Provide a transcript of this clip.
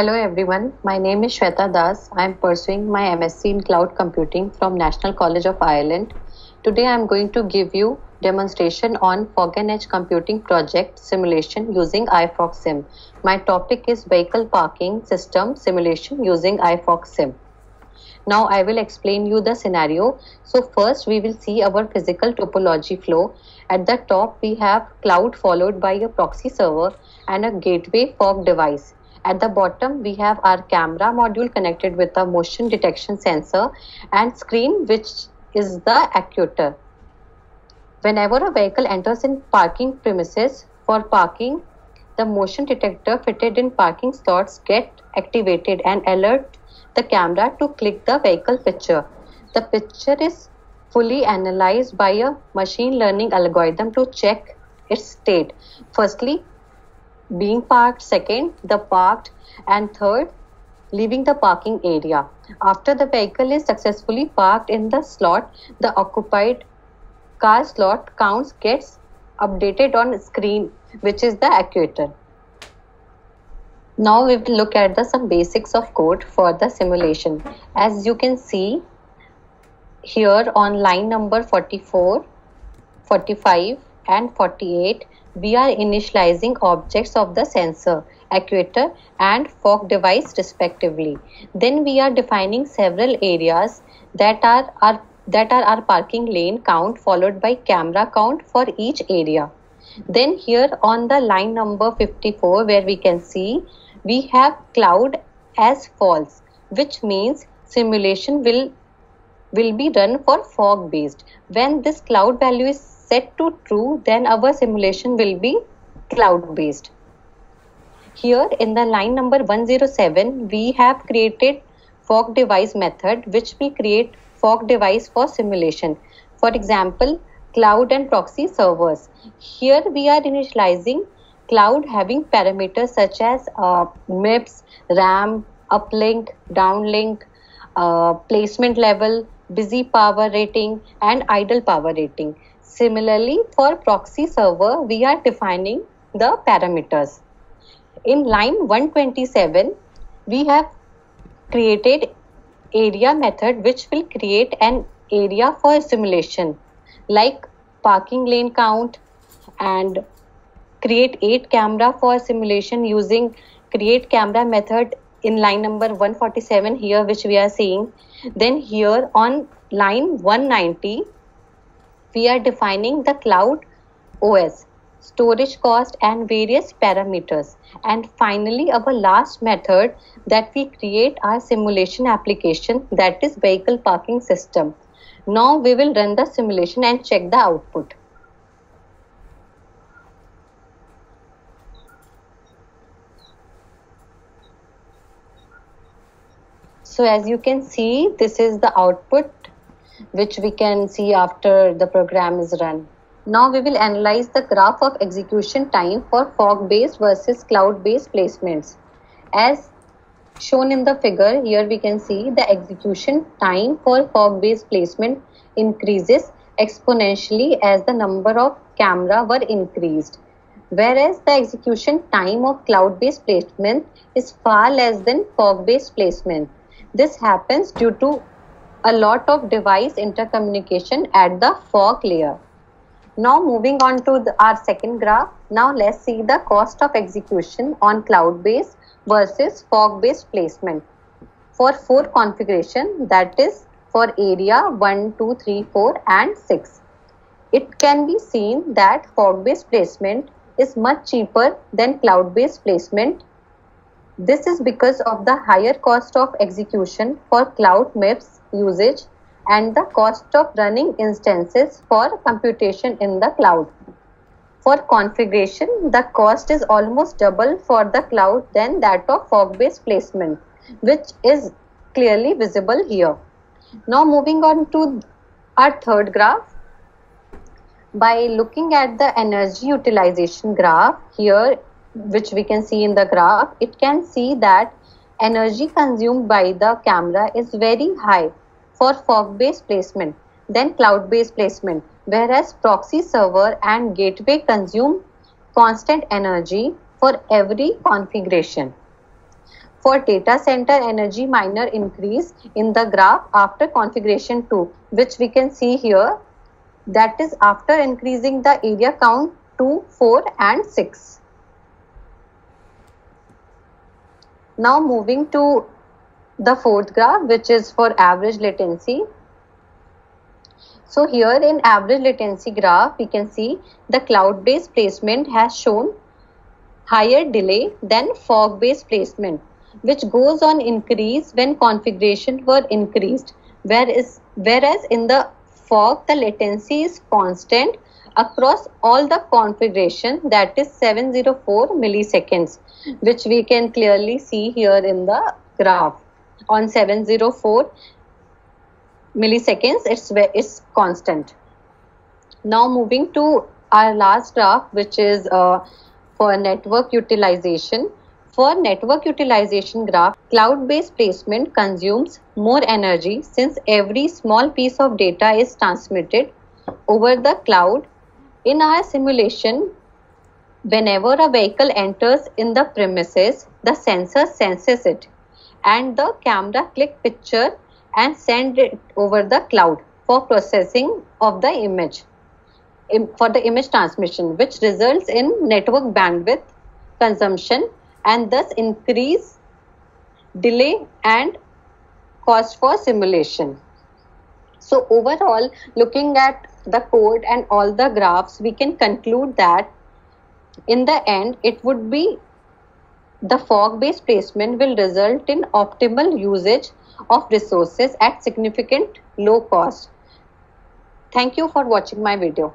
Hello everyone, my name is Shweta Das. I am pursuing my MSc in Cloud Computing from National College of Ireland. Today I am going to give you demonstration on Fog and Edge Computing project simulation using iFogSim. My topic is vehicle parking system simulation using iFogSim. Now I will explain you the scenario. So first we will see our physical topology flow. At the top we have cloud followed by a proxy server and a gateway fog device. At the bottom we have our camera module connected with a motion detection sensor and screen which is the actuator. Whenever a vehicle enters in parking premises for parking, the motion detector fitted in parking slots get activated and alert the camera to click the vehicle picture. The picture is fully analyzed by a machine learning algorithm to check its state. Firstly, being parked, second, the parked, and third, leaving the parking area. After the vehicle is successfully parked in the slot, the occupied car slot counts gets updated on screen, which is the actuator. Now we will look at the some basics of code for the simulation. As you can see here on line number 44, 45 and 48, we are initializing objects of the sensor, actuator and fog device respectively. Then we are defining several areas that are our, that are our parking lane count followed by camera count for each area. Then here on the line number 54 where we can see we have cloud as false which means simulation will will be run for fog based when this cloud value is set to true then our simulation will be cloud based here in the line number 107 we have created fog device method which will create fog device for simulation. For example cloud and proxy servers. Here we are initializing cloud having parameters such as uh, MIPS, RAM, uplink, downlink, uh, placement level, busy power rating, and idle power rating. Similarly, for proxy server, we are defining the parameters. In line 127, we have created area method which will create an area for simulation like parking lane count and create 8 camera for simulation using create camera method in line number 147 here which we are seeing. Then here on line 190 we are defining the cloud os storage cost and various parameters. And finally our last method that we create our simulation application that is vehicle parking system. Now we will run the simulation and check the output So as you can see, this is the output which we can see after the program is run. Now we will analyze the graph of execution time for fog-based versus cloud-based placements. As shown in the figure, here we can see the execution time for fog-based placement increases exponentially as the number of camera were increased. Whereas the execution time of cloud-based placement is far less than fog-based placement. This happens due to a lot of device intercommunication at the fog layer. Now moving on to the, our second graph. Now let's see the cost of execution on cloud-based versus fog-based placement. For four configuration that is for area 1, 2, 3, 4 and 6. It can be seen that fog-based placement is much cheaper than cloud-based placement this is because of the higher cost of execution for cloud MIPS usage and the cost of running instances for computation in the cloud. For configuration, the cost is almost double for the cloud than that of fog-based placement, which is clearly visible here. Now moving on to our third graph. By looking at the energy utilization graph, here which we can see in the graph, it can see that energy consumed by the camera is very high for fog-based placement than cloud-based placement, whereas proxy server and gateway consume constant energy for every configuration. for data center energy minor increase in the graph after configuration 2 which we can see here that is after increasing the area count to 4 and 6. Now moving to the fourth graph which is for average latency. So here in average latency graph we can see the cloud based placement has shown higher delay than fog based placement which goes on increase when configuration were increased whereas, whereas in the fog the latency is constant across all the configuration that is 704 milliseconds which we can clearly see here in the graph on 704 milliseconds it's it's constant now moving to our last graph which is uh, for network utilization for network utilization graph, cloud-based placement consumes more energy since every small piece of data is transmitted over the cloud. In our simulation, whenever a vehicle enters in the premises, the sensor senses it and the camera click picture and send it over the cloud for processing of the image for the image transmission which results in network bandwidth consumption and thus increase delay and cost for simulation. So overall, looking at the code and all the graphs, we can conclude that in the end, it would be the fog-based placement will result in optimal usage of resources at significant low cost. Thank you for watching my video.